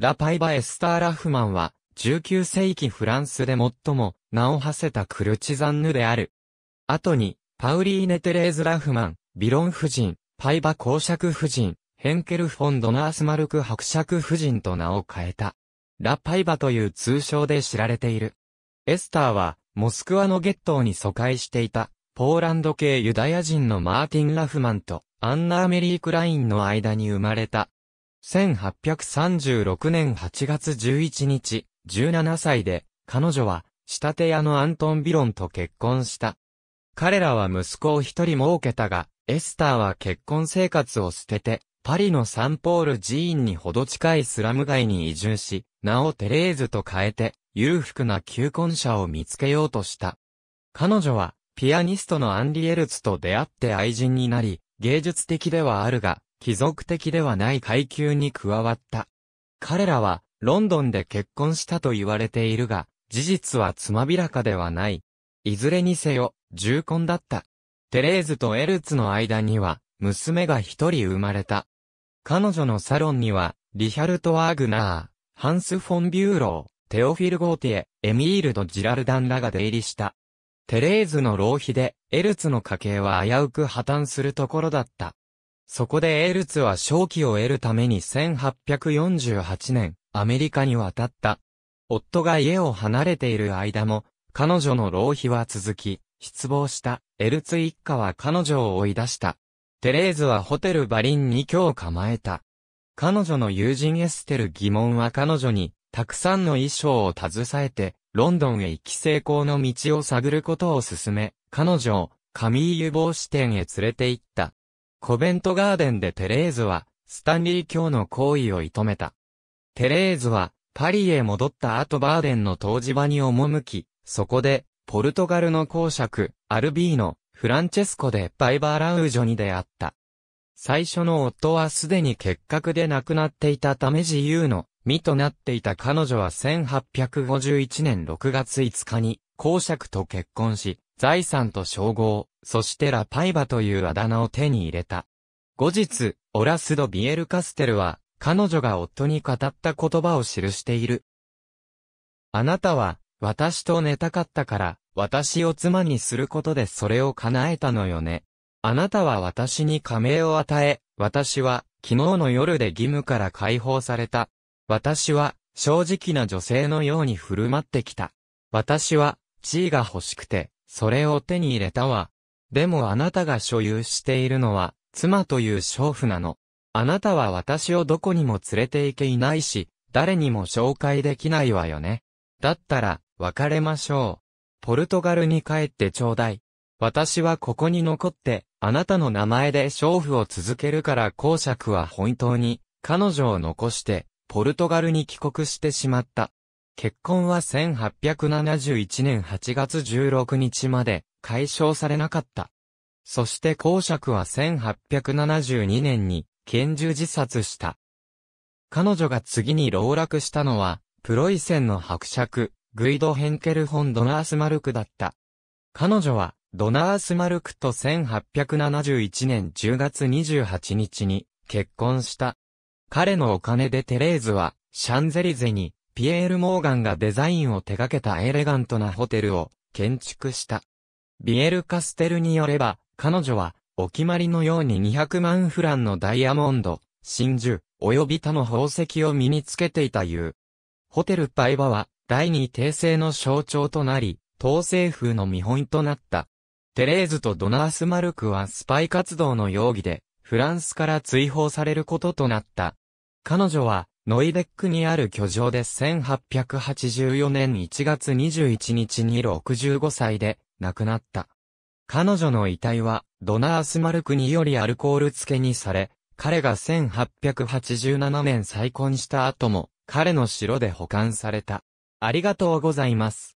ラパイバ・エスター・ラフマンは、19世紀フランスで最も名を馳せたクルチザンヌである。後に、パウリーネ・テレーズ・ラフマン、ビロン夫人、パイバ公爵夫人、ヘンケル・フォン・ドナースマルク伯爵夫人と名を変えた。ラ・パイバという通称で知られている。エスターは、モスクワのゲットーに疎開していた、ポーランド系ユダヤ人のマーティン・ラフマンと、アンナ・アメリー・クラインの間に生まれた。1836年8月11日、17歳で、彼女は、仕立て屋のアントン・ビロンと結婚した。彼らは息子を一人設けたが、エスターは結婚生活を捨てて、パリのサンポール寺院にほど近いスラム街に移住し、名をテレーズと変えて、裕福な求婚者を見つけようとした。彼女は、ピアニストのアンリエルツと出会って愛人になり、芸術的ではあるが、貴族的ではない階級に加わった。彼らは、ロンドンで結婚したと言われているが、事実はつまびらかではない。いずれにせよ、重婚だった。テレーズとエルツの間には、娘が一人生まれた。彼女のサロンには、リヒャルト・ワーグナー、ハンス・フォン・ビューロー、テオフィル・ゴーティエ、エミールド・ジラルダンらが出入りした。テレーズの浪費で、エルツの家計は危うく破綻するところだった。そこでエルツは正気を得るために1848年、アメリカに渡った。夫が家を離れている間も、彼女の浪費は続き、失望したエルツ一家は彼女を追い出した。テレーズはホテルバリンに今日構えた。彼女の友人エステル疑問は彼女に、たくさんの衣装を携えて、ロンドンへ行き成功の道を探ることを進め、彼女を、カミーユ帽子店へ連れて行った。コベントガーデンでテレーズは、スタンリー教の行為を射止めた。テレーズは、パリへ戻った後バーデンの湯治場に赴き、そこで、ポルトガルの公爵、アルビーノ、フランチェスコでバイバーラウジョに出会った。最初の夫はすでに結核で亡くなっていたため自由の身となっていた彼女は1851年6月5日に公爵と結婚し、財産と称号、そしてラパイバというあだ名を手に入れた。後日、オラスド・ビエルカステルは、彼女が夫に語った言葉を記している。あなたは、私と寝たかったから、私を妻にすることでそれを叶えたのよね。あなたは私に加盟を与え、私は、昨日の夜で義務から解放された。私は、正直な女性のように振る舞ってきた。私は、地位が欲しくて、それを手に入れたわ。でもあなたが所有しているのは、妻という娼婦なの。あなたは私をどこにも連れて行けいないし、誰にも紹介できないわよね。だったら、別れましょう。ポルトガルに帰ってちょうだい。私はここに残って、あなたの名前で娼婦を続けるから公爵は本当に、彼女を残して、ポルトガルに帰国してしまった。結婚は1871年8月16日まで解消されなかった。そして公爵は1872年に拳銃自殺した。彼女が次に籠絡したのは、プロイセンの伯爵、グイド・ヘンケル・フォン・ドナースマルクだった。彼女は、ドナースマルクと1871年10月28日に結婚した。彼のお金でテレーズは、シャンゼリゼに、ピエール・モーガンがデザインを手掛けたエレガントなホテルを建築した。ビエル・カステルによれば、彼女は、お決まりのように200万フランのダイヤモンド、真珠、及び他の宝石を身につけていたいう。ホテルパイバは、第二帝政の象徴となり、統制風の見本となった。テレーズとドナースマルクはスパイ活動の容疑で、フランスから追放されることとなった。彼女は、ノイベックにある居城で1884年1月21日に65歳で亡くなった。彼女の遺体は、ドナースマルクによりアルコール漬けにされ、彼が1887年再婚した後も、彼の城で保管された。ありがとうございます。